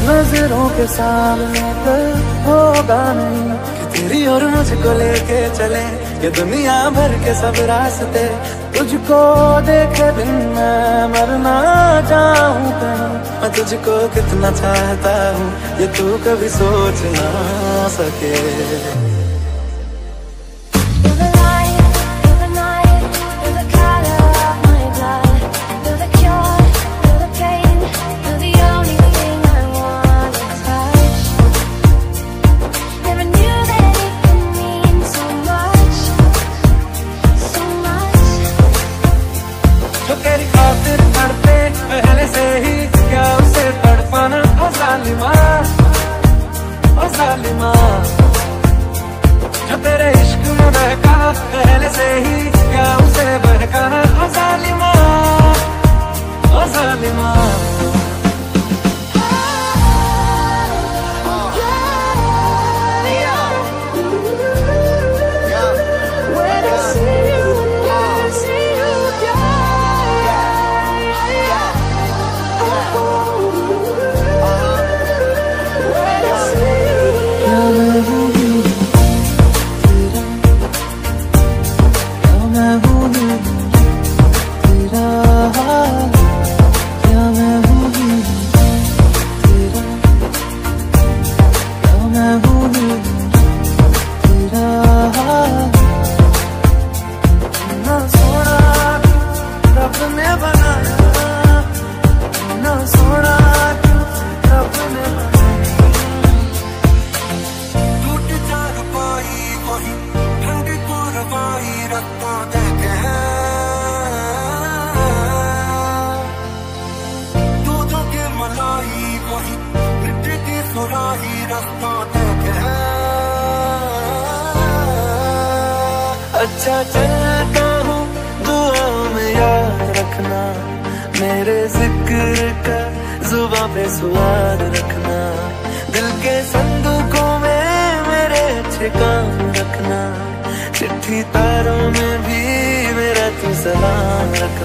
नज़रों के सामने कल होगा नहीं तेरी और मुझको लेके चले। ये दुनिया भर के सब रास्ते, तुझको देखे बिन मैं मरना चाहूँ मैं तुझको कितना चाहता हूँ, ये तू कभी सोच ना सके। kalima. अच्छा चलता हूँ, दुआ में याद रखना। मेरे ज़िक्र का जुबा पे स्वाद रखना। दिल के संदूकों में मेरे अच्छे काम रखना। चिट्ठी तारों में भी मेरा तू सलाम रखना।